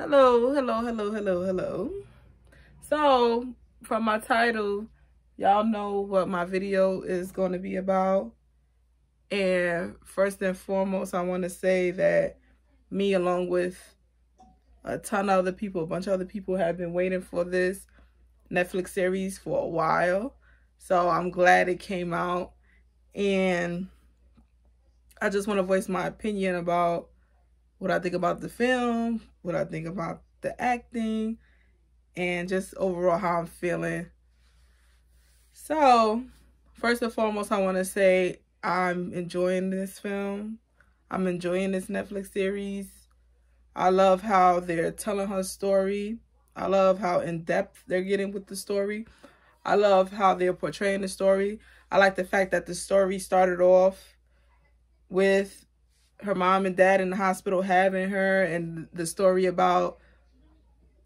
Hello, hello, hello, hello, hello. So, from my title, y'all know what my video is going to be about. And first and foremost, I want to say that me, along with a ton of other people, a bunch of other people have been waiting for this Netflix series for a while. So I'm glad it came out. And I just want to voice my opinion about what I think about the film, what I think about the acting, and just overall how I'm feeling. So, first and foremost, I want to say I'm enjoying this film. I'm enjoying this Netflix series. I love how they're telling her story. I love how in depth they're getting with the story. I love how they're portraying the story. I like the fact that the story started off with her mom and dad in the hospital having her and the story about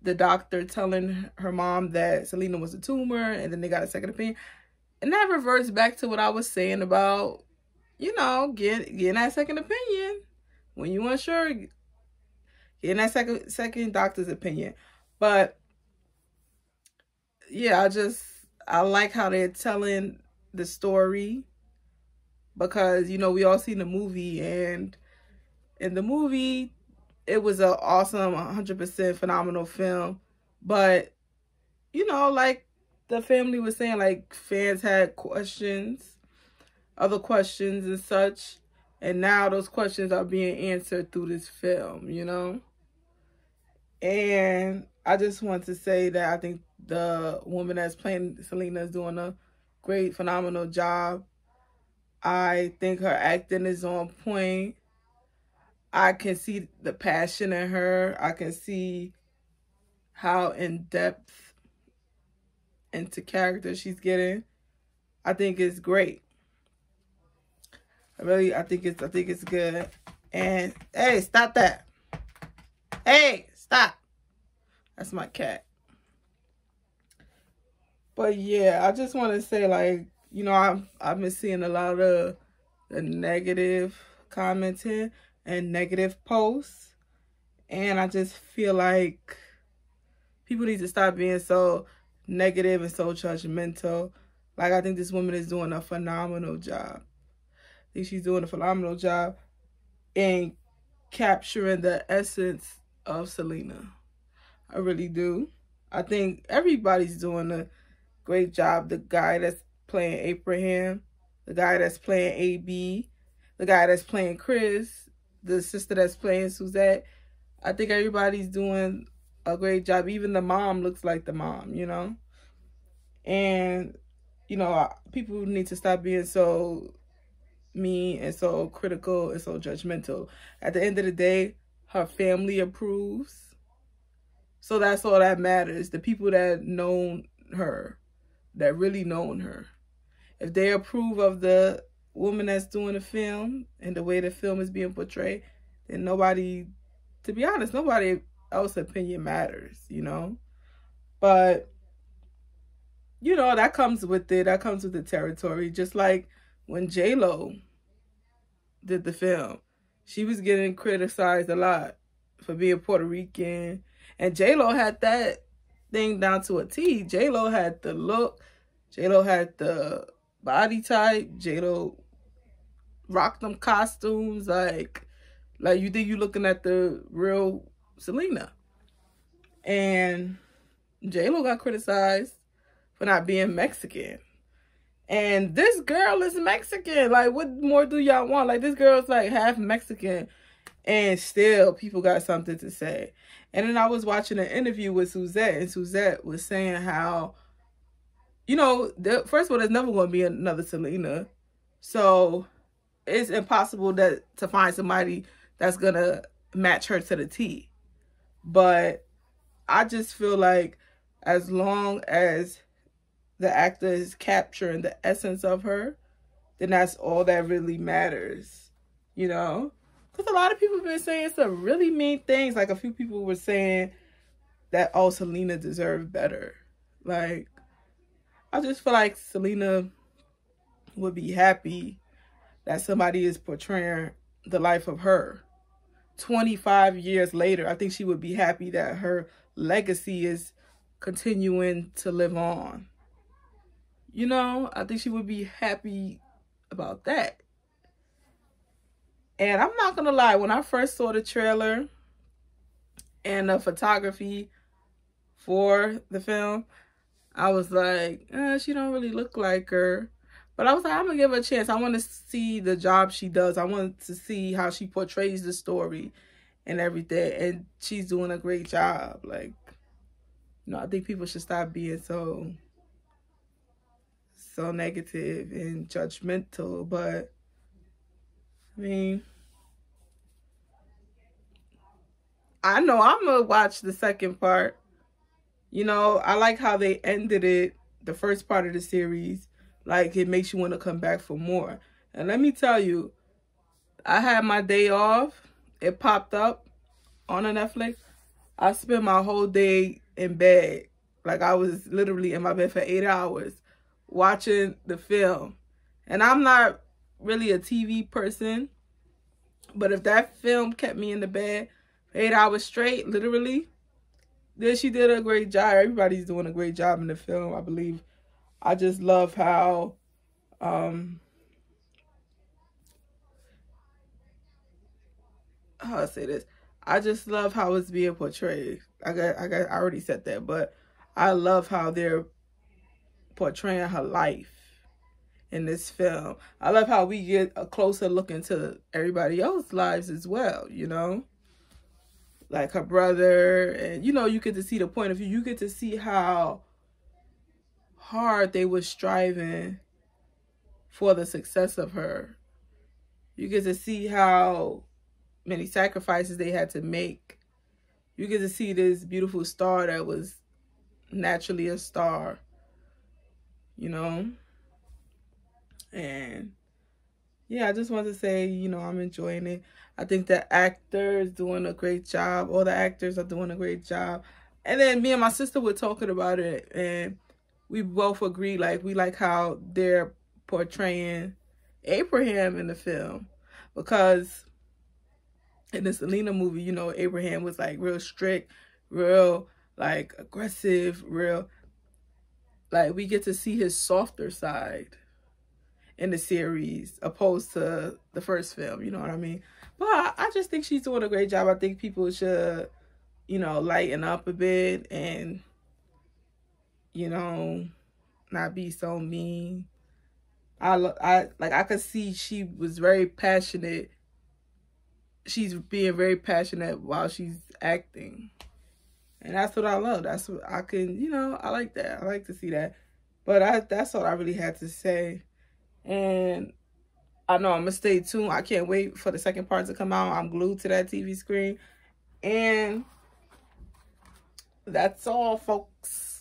the doctor telling her mom that Selena was a tumor and then they got a second opinion. And that reverts back to what I was saying about, you know, get, getting that second opinion. When you unsure, getting that second second doctor's opinion. But yeah, I just I like how they're telling the story because you know we all seen the movie and in the movie it was an awesome 100% phenomenal film. But you know like the family was saying like fans had questions other questions and such. And now those questions are being answered through this film you know? And i just want to say that i think the woman that's playing selena is doing a great phenomenal job. I think her acting is on point I can see the passion in her. I can see how in depth into character she's getting. I think it's great. I really, I think it's, I think it's good. And hey, stop that. Hey, stop. That's my cat. But yeah, I just want to say like, you know, I've, I've been seeing a lot of the negative commenting and negative posts. And I just feel like people need to stop being so negative and so judgmental. Like, I think this woman is doing a phenomenal job. I think she's doing a phenomenal job in capturing the essence of Selena. I really do. I think everybody's doing a great job. The guy that's playing Abraham, the guy that's playing AB, the guy that's playing Chris, the sister that's playing Suzette. I think everybody's doing a great job. Even the mom looks like the mom, you know? And, you know, people need to stop being so mean and so critical and so judgmental. At the end of the day, her family approves. So that's all that matters. The people that known her, that really known her. If they approve of the woman that's doing the film and the way the film is being portrayed, then nobody, to be honest, nobody else opinion matters, you know? But, you know, that comes with it. That comes with the territory. Just like when J-Lo did the film, she was getting criticized a lot for being Puerto Rican. And J-Lo had that thing down to a T. J-Lo had the look. J-Lo had the body type. J-Lo rock them costumes like like you think you looking at the real Selena. And J-Lo got criticized for not being Mexican. And this girl is Mexican. Like, what more do y'all want? Like, this girl's like half Mexican. And still, people got something to say. And then I was watching an interview with Suzette. And Suzette was saying how, you know, the, first of all, there's never going to be another Selena. So, it's impossible that to find somebody that's gonna match her to the T. But I just feel like as long as the actor is capturing the essence of her, then that's all that really matters, you know? Because a lot of people have been saying some really mean things. Like a few people were saying that, oh, Selena deserved better. Like, I just feel like Selena would be happy that somebody is portraying the life of her 25 years later, I think she would be happy that her legacy is continuing to live on. You know, I think she would be happy about that. And I'm not going to lie, when I first saw the trailer and the photography for the film, I was like, eh, she don't really look like her. But I was like, I'm gonna give her a chance. I want to see the job she does. I want to see how she portrays the story and everything. And she's doing a great job. Like, you know, I think people should stop being so so negative and judgmental. But I mean, I know I'm gonna watch the second part. You know, I like how they ended it, the first part of the series like it makes you want to come back for more. And let me tell you, I had my day off. It popped up on a Netflix. I spent my whole day in bed. Like I was literally in my bed for eight hours watching the film. And I'm not really a TV person. But if that film kept me in the bed eight hours straight, literally, then she did a great job. Everybody's doing a great job in the film, I believe. I just love how um how I say this. I just love how it's being portrayed. I got I got I already said that, but I love how they're portraying her life in this film. I love how we get a closer look into everybody else's lives as well, you know? Like her brother and you know, you get to see the point of view. You get to see how hard they were striving for the success of her. You get to see how many sacrifices they had to make. You get to see this beautiful star that was naturally a star, you know? And yeah, I just want to say, you know, I'm enjoying it. I think the actor is doing a great job. All the actors are doing a great job. And then me and my sister were talking about it and we both agree like we like how they're portraying Abraham in the film because in the Selena movie, you know, Abraham was like real strict, real like aggressive, real like we get to see his softer side in the series opposed to the first film, you know what I mean? But I just think she's doing a great job. I think people should, you know, lighten up a bit and you know, not be so mean. I, I like I could see she was very passionate. She's being very passionate while she's acting. And that's what I love. That's what I can, you know, I like that. I like to see that. But I that's all I really had to say. And I know I'm gonna stay tuned. I can't wait for the second part to come out. I'm glued to that TV screen. And that's all, folks.